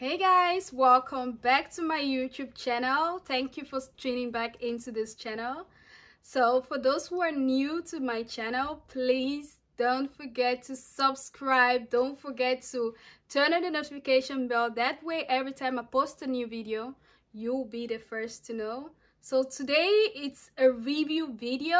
Hey guys, welcome back to my YouTube channel. Thank you for tuning back into this channel. So for those who are new to my channel, please don't forget to subscribe. Don't forget to turn on the notification bell. That way every time I post a new video, you'll be the first to know. So today it's a review video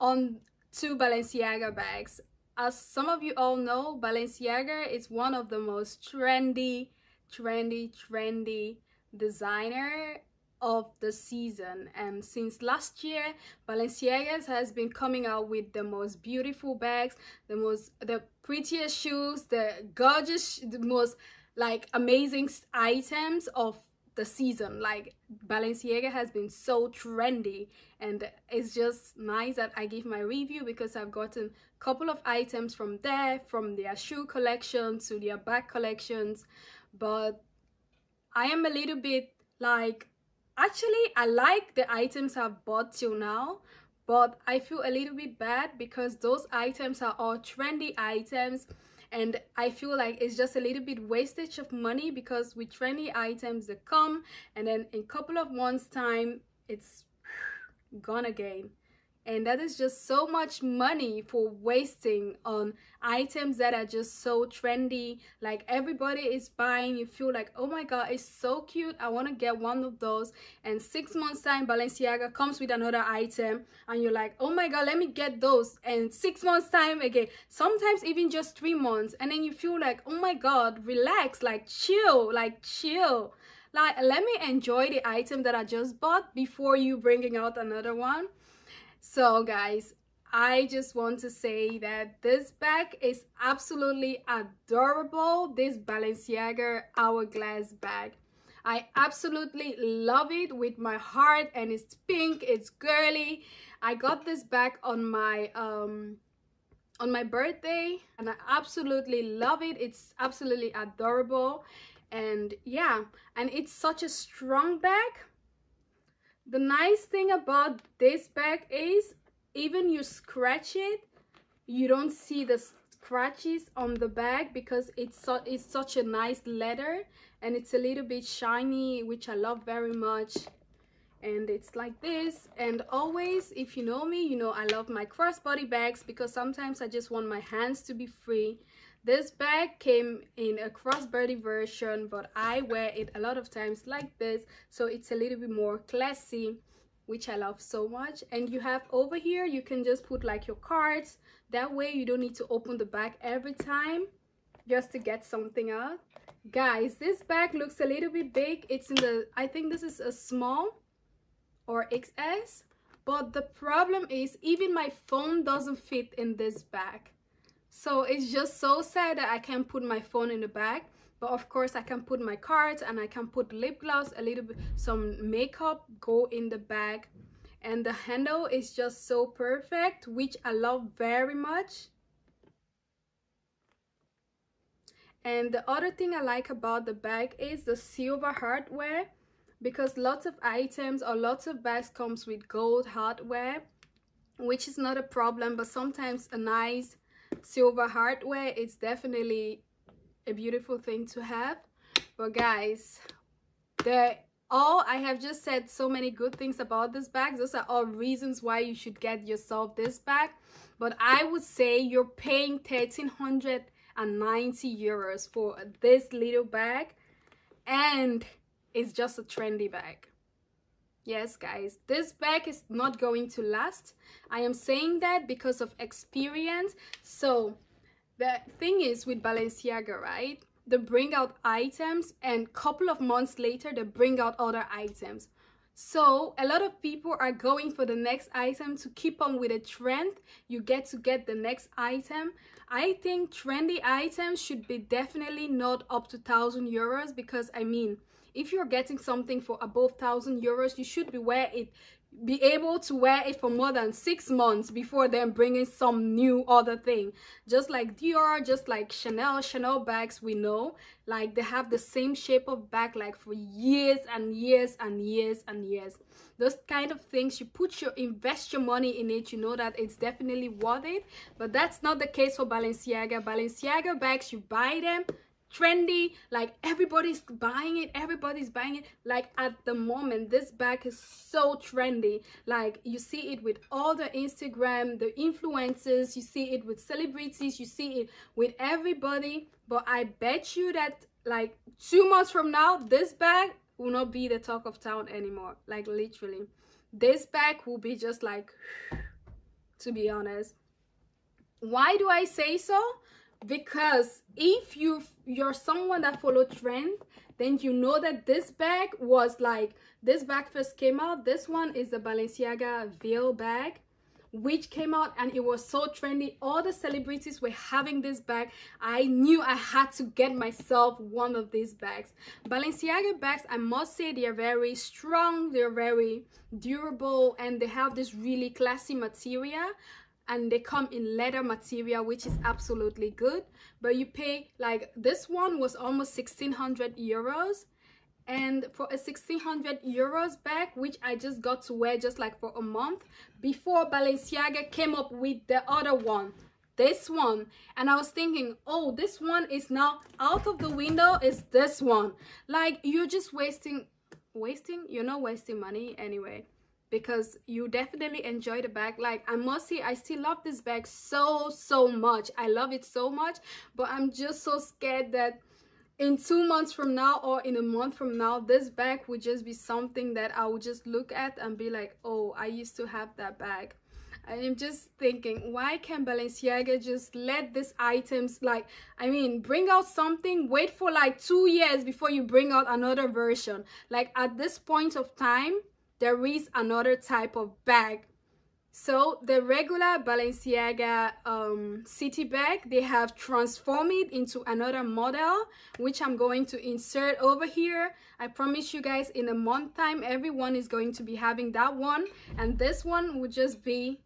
on two Balenciaga bags. As some of you all know, Balenciaga is one of the most trendy trendy, trendy designer of the season. And since last year balenciaga has been coming out with the most beautiful bags the most the prettiest shoes the gorgeous the most like amazing items of the season. Like balenciaga has been so trendy. And it's just nice that i give my review because i've gotten a couple of items from there from their shoe collection to their bag collections but I am a little bit like actually I like the items I've bought till now but I feel a little bit bad because those items are all trendy items and I feel like it's just a little bit wastage of money because with trendy items they come and then in a couple of months time it's gone again and that is just so much money for wasting on items that are just so trendy. Like everybody is buying. You feel like oh my god it's so cute. I want to get one of those. And six months time balenciaga comes with another item. And you're like oh my god let me get those. And six months time again sometimes even just three months. And then you feel like oh my god relax. Like chill. Like chill. Like let me enjoy the item that i just bought before you bringing out another one so guys, I just want to say that this bag is absolutely adorable. This Balenciaga Hourglass bag. I absolutely love it with my heart and it's pink, it's girly. I got this bag on my um on my birthday and I absolutely love it. It's absolutely adorable and yeah, and it's such a strong bag the nice thing about this bag is even you scratch it you don't see the scratches on the bag because it's so it's such a nice leather and it's a little bit shiny which i love very much. And it's like this. And always if you know me you know i love my crossbody bags because sometimes i just want my hands to be free this bag came in a crossbody version, but I wear it a lot of times like this, so it's a little bit more classy, which I love so much. And you have over here, you can just put like your cards. That way you don't need to open the bag every time just to get something out. Guys, this bag looks a little bit big. It's in the, I think this is a small or XS. But the problem is even my phone doesn't fit in this bag so it's just so sad that I can't put my phone in the bag but of course I can put my cards and I can put lip gloss a little bit some makeup go in the bag. And the handle is just so perfect which I love very much. And the other thing I like about the bag is the silver hardware because lots of items or lots of bags comes with gold hardware which is not a problem but sometimes a nice silver hardware it's definitely a beautiful thing to have. But guys the all i have just said so many good things about this bag. Those are all reasons why you should get yourself this bag. But i would say you're paying 1390 euros for this little bag. And it's just a trendy bag Yes, guys, this bag is not going to last. I am saying that because of experience. So the thing is with Balenciaga, right? They bring out items and couple of months later, they bring out other items. So a lot of people are going for the next item to keep on with a trend. You get to get the next item. I think trendy items should be definitely not up to 1000 euros because I mean, if you're getting something for above 1000 euros you should be it be able to wear it for more than six months before then bringing some new other thing. Just like dior just like chanel chanel bags we know like they have the same shape of bag like for years and years and years and years. Those kind of things you put your invest your money in it you know that it's definitely worth it. But that's not the case for balenciaga. Balenciaga bags you buy them trendy like everybody's buying it everybody's buying it. Like at the moment this bag is so trendy. Like you see it with all the instagram the influencers you see it with celebrities you see it with everybody. But i bet you that like two months from now this bag will not be the talk of town anymore. Like literally. This bag will be just like to be honest. Why do i say so because if you you're someone that follow trend then you know that this bag was like this bag first came out this one is the balenciaga Ville bag which came out and it was so trendy. All the celebrities were having this bag. I knew i had to get myself one of these bags. Balenciaga bags i must say they are very strong they're very durable and they have this really classy material and they come in leather material which is absolutely good. But you pay like this one was almost 1600 euros. And for a 1600 euros bag which i just got to wear just like for a month before balenciaga came up with the other one this one. And i was thinking oh this one is now out of the window is this one. Like you're just wasting wasting you're not wasting money anyway because you definitely enjoy the bag. Like i must say i still love this bag so so much. I love it so much but i'm just so scared that in two months from now or in a month from now this bag would just be something that i would just look at and be like oh i used to have that bag. I'm just thinking, why can Balenciaga just let these items, like, I mean, bring out something, wait for like two years before you bring out another version. Like, at this point of time, there is another type of bag so the regular Balenciaga um, city bag, they have transformed it into another model, which I'm going to insert over here. I promise you guys in a month time, everyone is going to be having that one. And this one would just be,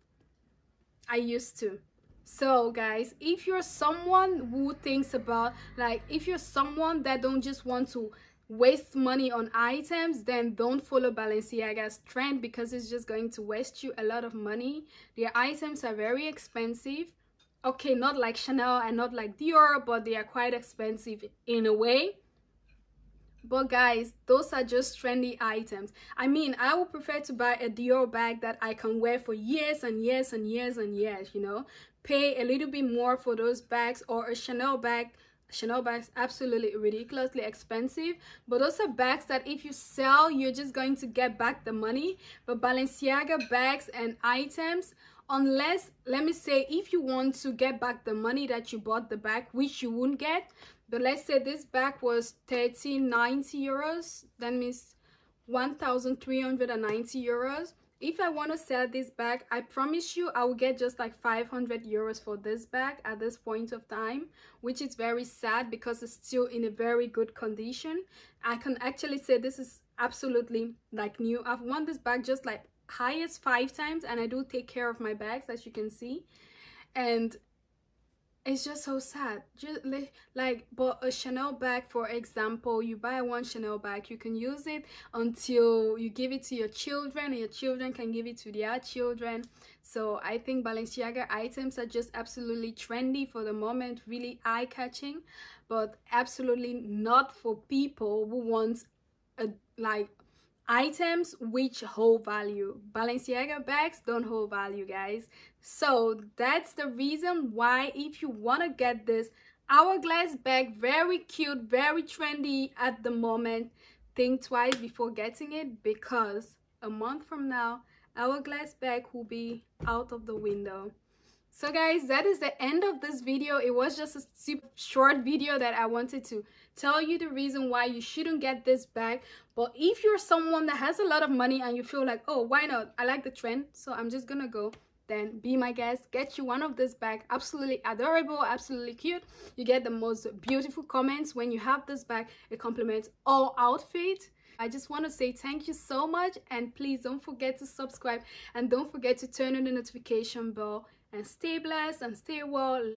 I used to. So guys, if you're someone who thinks about, like if you're someone that don't just want to waste money on items then don't follow balenciaga's trend because it's just going to waste you a lot of money. Their items are very expensive. Okay not like chanel and not like dior but they are quite expensive in a way. But guys those are just trendy items. I mean i would prefer to buy a dior bag that i can wear for years and years and years and years you know? Pay a little bit more for those bags or a chanel bag Chanel bags absolutely ridiculously expensive but those are bags that if you sell you're just going to get back the money. But Balenciaga bags and items unless let me say if you want to get back the money that you bought the bag which you won't get but let's say this bag was 1390 euros that means 1390 euros if I want to sell this bag, I promise you I will get just like 500 euros for this bag at this point of time, which is very sad because it's still in a very good condition. I can actually say this is absolutely like new. I've worn this bag just like highest five times and I do take care of my bags as you can see. And it's just so sad. Just like but a chanel bag for example you buy one chanel bag you can use it until you give it to your children and your children can give it to their children. So i think balenciaga items are just absolutely trendy for the moment really eye-catching but absolutely not for people who want a like items which hold value. Balenciaga bags don't hold value guys. So that's the reason why if you want to get this hourglass bag very cute very trendy at the moment think twice before getting it because a month from now hourglass bag will be out of the window so guys that is the end of this video. It was just a super short video that i wanted to tell you the reason why you shouldn't get this bag. But if you're someone that has a lot of money and you feel like oh why not? I like the trend. So i'm just gonna go then be my guest get you one of this bag. Absolutely adorable absolutely cute. You get the most beautiful comments when you have this bag. It complements all outfits I just want to say thank you so much. And please don't forget to subscribe. And don't forget to turn on the notification bell and stay blessed and stay well